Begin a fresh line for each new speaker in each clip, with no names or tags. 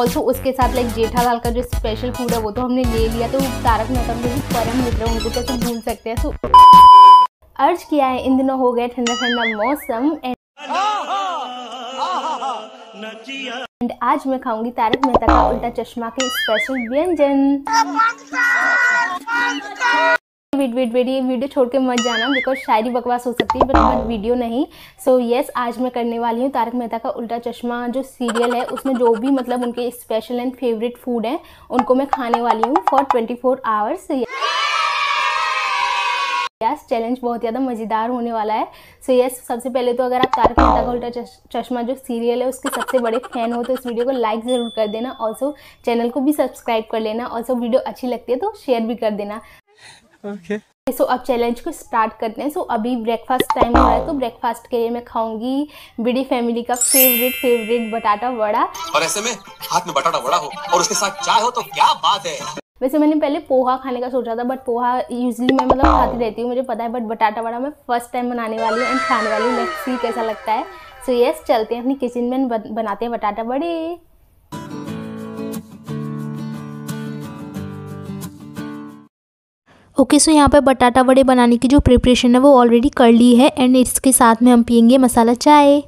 Also उसके साथ like Jethalal का जो स्पेशल फ़ूड है, वो तो हमने ले लिया। तो तारक मेहता में भी परम मित्र उनको कैसे भूल सकते हैं। तो अर्ज़ किया है, इन दिनों हो गया ठंडा ठंडा मौसम। एंड आज मैं खाऊँगी तारक मेहता का उल्टा चश्मा के स्पेशल व्यंजन। वेट वेट वेट ये वीडियो छोड़ के मत जाना बिकॉज़ शायरी बकवास हो सकती है बट बट वीडियो नहीं। सो so, येस yes, आज मैं करने वाली हूँ तारक मेहता का उल्टा चश्मा जो सीरियल है उसमें जो भी मतलब उनके स्पेशल एंड फेवरेट फ़ूड हैं उनको मैं खाने वाली हूँ for twenty four hours yes challenge बहुत ज़्यादा मज़ेदार होने वाला है। सो so, यस yes, सबसे पहले तो अगर आप तारक मेहता का उल्टा चश्मा जो सीरियल है उसके सबसे बड़े फ़ैन हो तो इस वीडियो को लाइक ज़रूर कर देना। ऑल्सो चैनल को भी सब्सक्राइब कर लेना। ऑल्सो वीडियो अच्छी लगती है तो शेयर भी कर देना। Okay okay. सो so, अब चैलेंज को स्टार्ट करते हैं। सो so, अभी ब्रेकफास्ट टाइम हो रहा है तो ब्रेकफास्ट के लिए मैं खाऊँगी बड़ी फैमिली का फेवरेट फेवरेट बटाटा वड़ा।
और ऐसे में हाथ में बटाटा वड़ा हो और उसके साथ चाय हो तो क्या बात है?
वैसे मैंने पहले पोहा खाने का सोचा था बट पोहा यूजली मैं मतलब खाती रहती हूँ मुझे पता है बट बटाटा वड़ा मैं फ़र्स्ट टाइम बनाने वाली हूँ एंड खाने वाली हूँ। सी कैसा लगता है। सो so, यस yes, चलते हैं अपनी किचन में बनाते हैं बटाटा बड़े
ओके सो यहाँ पर बटाटा वड़े बनाने की जो प्रिपरेशन है वो ऑलरेडी कर ली है एंड इसके साथ में हम पियेंगे मसाला चाय।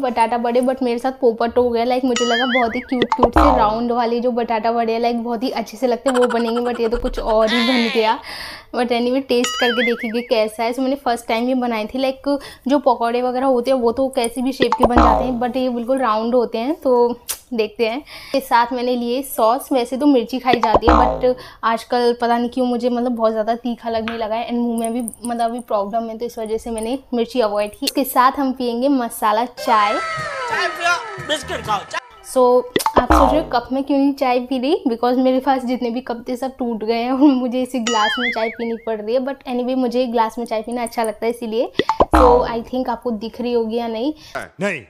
बटाटा बड़े बट मेरे साथ पोपट हो गया। लाइक मुझे लगा बहुत ही क्यूट क्यूट से राउंड वाले जो बटाटा बड़े लाइक बहुत ही अच्छे से लगते वो बनेंगे बट ये तो कुछ और ही बन गया। बट एनी वे टेस्ट करके देखेंगे कैसा है। सो मैंने फ़र्स्ट टाइम ये बनाई थी लाइक जो पकौड़े वगैरह होते हैं वो तो कैसी भी शेप के बन जाते हैं बट ये बिल्कुल राउंड होते हैं तो देखते हैं। के साथ मैंने लिए सॉस वैसे तो मिर्ची खाई जाती है बट आजकल पता नहीं क्यों मुझे मतलब बहुत ज़्यादा तीखा लगने लगा है। एंड मुँह में भी मतलब अभी प्रॉब्लम है तो इस वजह से मैंने मिर्ची अवॉइड की। इसके साथ हम पियेंगे मसाला चाय। बिस्किट खाओ सो so, आप सोच रहे हो कप में क्यों नहीं चाय पी रही? बिकॉज़ मेरे पास जितने भी कप थे सब टूट गए हैं और मुझे इसी ग्लास में चाय पीनी पड़ रही है। बट एनी anyway, मुझे ग्लास में चाय पीना अच्छा लगता है इसीलिए। सो आई थिंक आपको दिख रही होगी या नहीं? नहीं।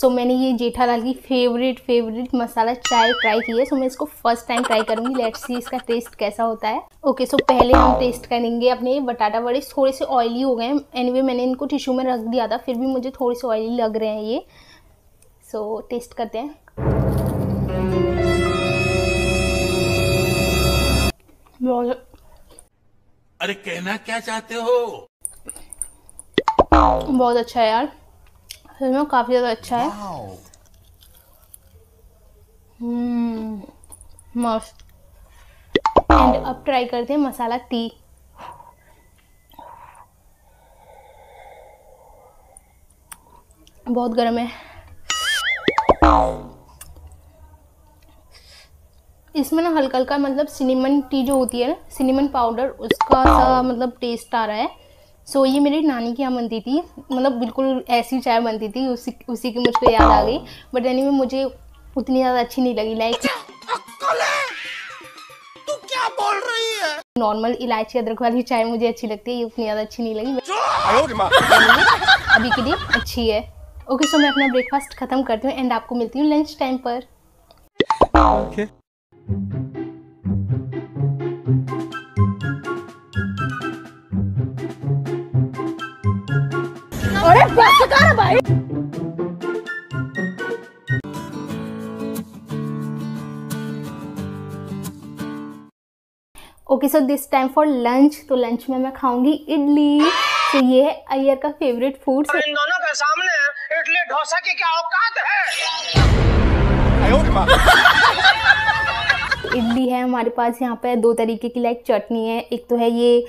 सो so, मैंने ये जेठालाल की फेवरेट फेवरेट मसाला चाय ट्राई की है। सो so, मैं इसको फ़र्स्ट टाइम ट्राई करूँगी। लेट्स सी इसका टेस्ट कैसा होता है। ओके okay, सो so पहले हम टेस्ट करेंगे अपने बटाटा बड़े थोड़े से ऑयली हो गए हैं। एनीवे मैंने इनको टिश्यू में रख दिया था। फिर भी मुझे थोड़े से ऑयली लग रहे हैं ये। सो so, टेस्ट करते हैं।
अरे कहना क्या चाहते हो?
बहुत अच्छा है यार। सच में काफ़ी ज़्यादा अच्छा है। मस्त। एंड अब ट्राई करते हैं मसाला टी बहुत गर्म है। इसमें ना हल्का हल्का मतलब सिनेमन टी जो होती है ना सिनेमन पाउडर उसका सा मतलब टेस्ट आ रहा है। सो so, ये मेरी नानी की यहाँ बनती थी। मतलब बिल्कुल ऐसी चाय बनती थी उसी उसी की मुझको याद आ गई। बट एनी में मुझे उतनी ज़्यादा अच्छी नहीं लगी। लाइक
तू क्या बोल रही है?
नॉर्मल इलायची अदरक वाली चाय मुझे अच्छी लगती है ये उतनी ज़्यादा अच्छी नहीं लगी। अभी के लिए अच्छी है। ओके सो मैं अपना ब्रेकफास्ट ख़त्म करती हूँ एंड आपको मिलती हूँ लंच टाइम पर। Okay. अरे बस कर भाई। Okay so this time for lunch तो लंच में मैं खाऊँगी इडली। तो ये है अय्यर का फेवरेट फ़ूड
इन दोनों के सामने इडली डोसा की क्या औकात है?
इडली है हमारे पास यहाँ पे दो तरीके की लाइक चटनी है। एक तो है ये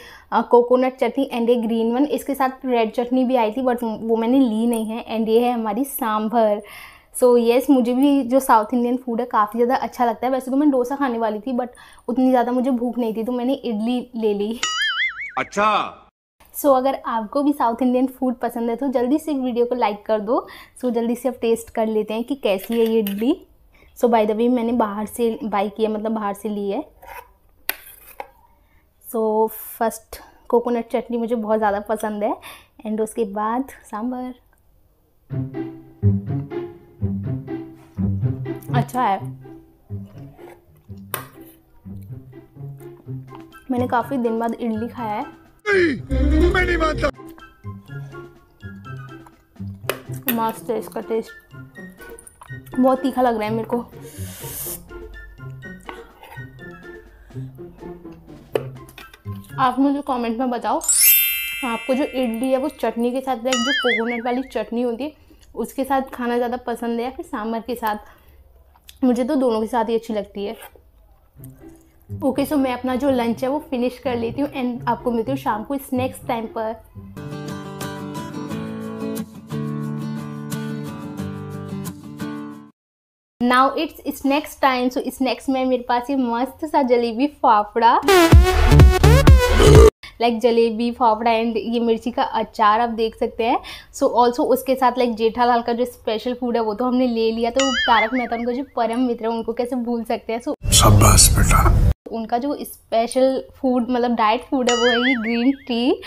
coconut chutney and a green one इसके साथ रेड चटनी भी आई थी बट वो मैंने ली नहीं है। एंड ये है हमारी sambar. So so, yes yes, मुझे भी जो साउथ इंडियन फ़ूड है काफ़ी ज़्यादा अच्छा लगता है। वैसे तो मैं डोसा खाने वाली थी बट उतनी ज़्यादा मुझे भूख नहीं थी तो मैंने इडली ले ली।
अच्छा।
सो अगर आपको भी साउथ इंडियन फ़ूड पसंद है तो जल्दी से वीडियो को लाइक कर दो। सो so, जल्दी से अब टेस्ट कर लेते हैं कि कैसी है ये idli. So by the way मैंने बाहर से बाई किया मतलब बाहर से ली है। सो फ़र्स्ट कोकोनट चटनी मुझे बहुत ज़्यादा पसंद है। एंड उसके बाद सांभर। अच्छा है। मैंने काफ़ी दिन बाद इडली खाया है। मैं मानता। मस्त है इसका टेस्ट बहुत तीखा लग रहा है मेरे को। आप मुझे कमेंट में बताओ, आपको जो इडली है वो चटनी के साथ जो कोकोनट वाली चटनी होती है, उसके साथ खाना ज़्यादा पसंद है या फिर सांभर के साथ? मुझे तो दोनों के साथ ही अच्छी लगती है। ओके okay, सो so मैं अपना जो लंच है वो फिनिश कर लेती हूँ एंड आपको मिलती हूँ शाम को स्नैक्स टाइम पर। Now it's snacks time so snacks में मेरे पास ये मस्त सा jalebi fafda. Like like jalebi fafda and ये मिर्ची का अचार आप देख सकते हैं। सो so ऑल्सो उसके साथ लाइक like जेठालाल का जो स्पेशल फ़ूड है वो तो हमने ले लिया तो तारक मेहता उनको जो परम मित्र है उनको कैसे भूल सकते हैं? सो so, बेटा। उनका जो स्पेशल फ़ूड मतलब डाइट फ़ूड है वो है ग्रीन टी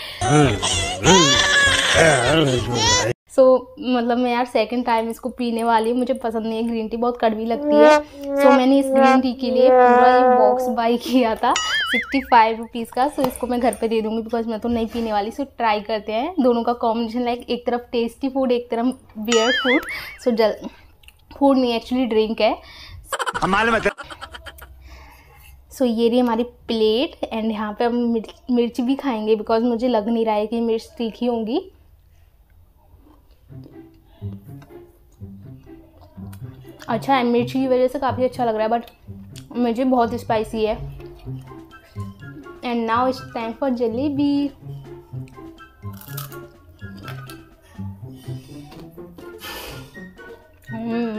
सो so, मतलब मैं यार सेकंड टाइम इसको पीने वाली हूँ मुझे पसंद नहीं है ग्रीन टी बहुत कड़वी लगती है. सो so, मैंने इस ग्रीन टी के लिए पूरा ये बॉक्स बाई किया था सिक्सटी फाइव रुपीज़ का. सो so, इसको मैं घर पे दे दूँगी बिकॉज़ मैं तो नहीं पीने वाली. सो so, ट्राई करते हैं. दोनों का कॉम्बिनेशन लाइक एक तरफ़ टेस्टी फ़ूड एक तरफ़ बियर फ़ूड सो जल फ़ूड नहीं एक्चुअली ड्रिंक है. सो so, ये रही हमारी प्लेट एंड यहाँ पे हम मिर्च भी खाएँगे बिकॉज़ मुझे लग नहीं रहा है कि मिर्च तीखी होंगी। अच्छा है मिर्ची की वजह से काफ़ी अच्छा लग रहा है बट मिर्ची बहुत स्पाइसी है। And now it's time for jalebi.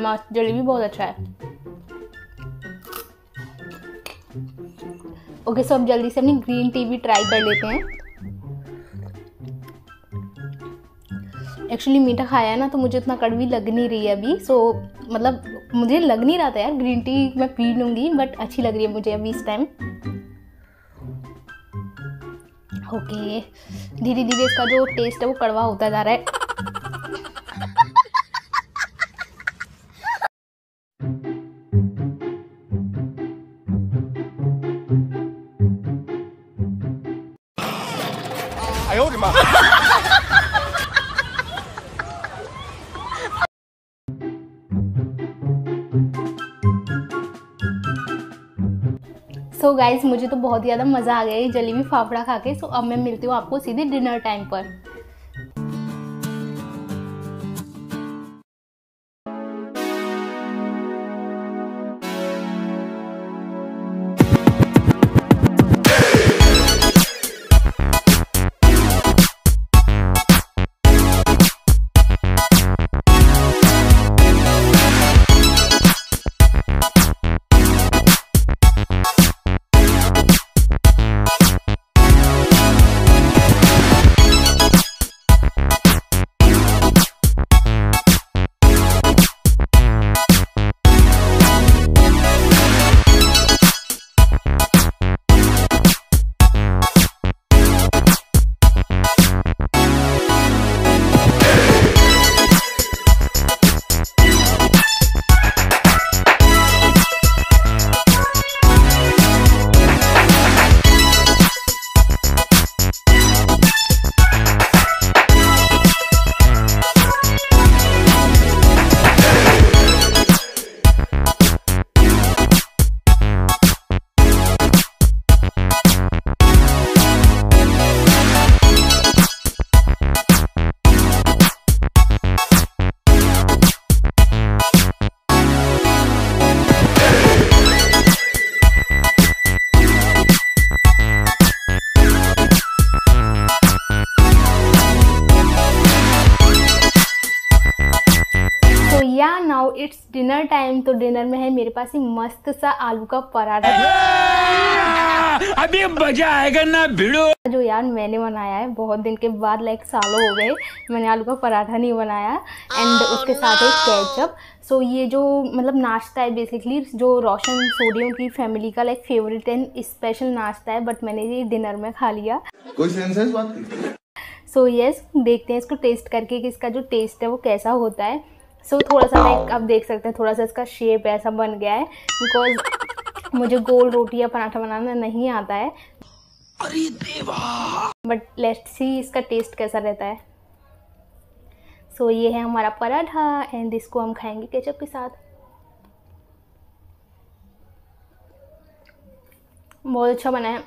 मस्त जलेबी बहुत अच्छा है। ओके okay, सो अब जल्दी से अपनी ग्रीन टी भी ट्राई कर लेते हैं. एक्चुअली मीठा खाया है ना तो मुझे उतना कड़वी लग नहीं रही है अभी. सो so, मतलब मुझे लग नहीं रहा था यार ग्रीन टी मैं पी लूँगी बट अच्छी लग रही है मुझे अभी इस टाइम ओके धीरे धीरे इसका जो टेस्ट है वो कड़वा होता जा रहा है. सो so गाइज़ मुझे तो बहुत ज़्यादा मज़ा आ गया ये जलेबी फाफड़ा खा के सो so, अब मैं मिलती हूँ आपको सीधे डिनर टाइम पर। इट्स डिनर टाइम तो डिनर में है मेरे पास ही मस्त सा आलू का पराठा।
अभी मज़ा आएगा ना भिड़ो।
जो यार मैंने बनाया है बहुत दिन के बाद लाइक सालों हो गए मैंने आलू का पराठा नहीं बनाया एंड उसके साथ एक केचप सो ये जो मतलब नाश्ता है बेसिकली जो रोशन सोडियम की फैमिली का लाइक फेवरेट एंड स्पेशल नाश्ता है बट मैंने ये डिनर में खा लिया।
कोई सेंस है इस बात की?
सो so, यस yes, देखते हैं इसको टेस्ट करके कि इसका जो टेस्ट है वो कैसा होता है। सो so, थोड़ा सा लाइक आप देख सकते हैं थोड़ा सा इसका शेप ऐसा बन गया है बिकॉज़ मुझे गोल रोटी या पराठा बनाना नहीं आता है। अरे देवा। बट लेट्स सी इसका टेस्ट कैसा रहता है। सो so, ये है हमारा पराठा एंड इसको हम खाएँगे केचप के साथ। बहुत अच्छा बना है।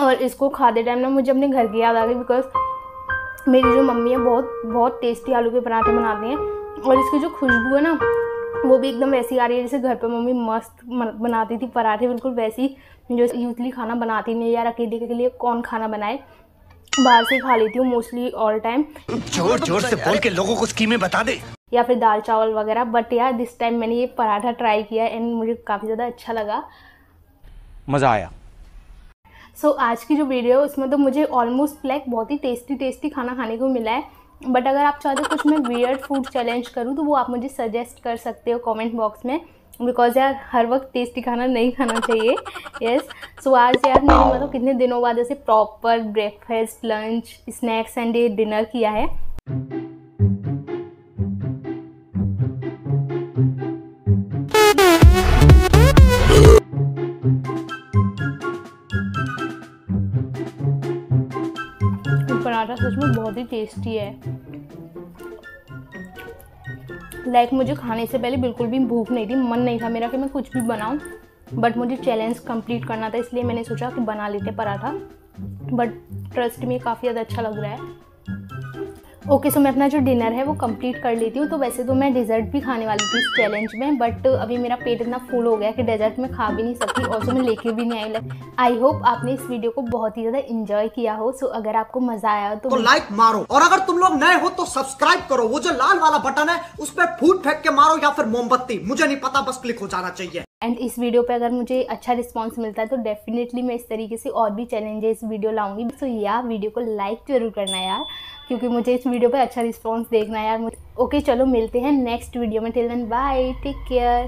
और इसको खाते टाइम ना मुझे अपने घर की याद आ गई बिकॉज़ मेरी जो मम्मी है बहुत बहुत टेस्टी आलू के पराठे बनाती हैं। और इसकी जो खुशबू है ना वो भी एकदम वैसी आ रही है जैसे घर पे मम्मी मस्त बनाती थी पराठे बिल्कुल वैसी। जो यूजली खाना बनाती नहीं यार अकेले के लिए कौन खाना बनाए? बाहर से खा लेती हूँ मोस्टली ऑल टाइम
ज़ोर ज़ोर से बोल के लोगों को स्कीमें बता दे।
या फिर दाल चावल वगैरह बट यार दिस टाइम मैंने ये पराठा ट्राई किया एंड मुझे काफ़ी ज़्यादा अच्छा लगा।
मज़ा आया।
सो so, आज की जो वीडियो है उसमें तो मुझे ऑलमोस्ट लाइक बहुत ही टेस्टी टेस्टी खाना खाने को मिला है। बट अगर आप चाहते हो कुछ मैं वियर्ड फ़ूड चैलेंज करूँ तो वो आप मुझे सजेस्ट कर सकते हो कमेंट बॉक्स में बिकॉज़ यार हर वक्त टेस्टी खाना नहीं खाना चाहिए। यस सो so, आज यार मैंने मतलब कितने दिनों बाद ऐसे proper breakfast lunch snacks and dinner किया है। ही टेस्टी है। लाइक like, मुझे खाने से पहले बिल्कुल भी भूख नहीं थी मन नहीं था मेरा कि मैं कुछ भी बनाऊँ। बट मुझे चैलेंज कंप्लीट करना था इसलिए मैंने सोचा कि बना लेते पराठा। बट ट्रस्ट में काफ़ी ज़्यादा अच्छा लग रहा है। ओके सो मैं अपना जो डिनर है वो कंप्लीट कर लेती हूँ। तो वैसे तो मैं डिज़र्ट भी खाने वाली थी इस चैलेंज में बट अभी मेरा पेट इतना फुल हो गया कि डेजर्ट में खा भी नहीं सकती और तो मैं लेके भी नहीं आई। आई होप आपने इस वीडियो को बहुत ही ज़्यादा इंजॉय किया हो। सो अगर आपको मज़ा आया तो,
तो लाइक मारो। और अगर तुम लोग नए हो तो सब्सक्राइब करो। वो जो लाल वाला बटन है उस पर फूट फेंक के मारो या फिर मोमबत्ती। मुझे नहीं पता बस क्लिक हो जाना चाहिए।
एंड इस वीडियो पे अगर मुझे अच्छा रिस्पांस मिलता है तो डेफिनेटली मैं इस तरीके से और भी चैलेंजेस वीडियो लाऊँगी। सो so, या वीडियो को लाइक ज़रूर करना यार। क्योंकि मुझे इस वीडियो पर अच्छा रिस्पॉन्स देखना है यार, मुझे ओके चलो मिलते हैं नेक्स्ट वीडियो में. Till then bye take care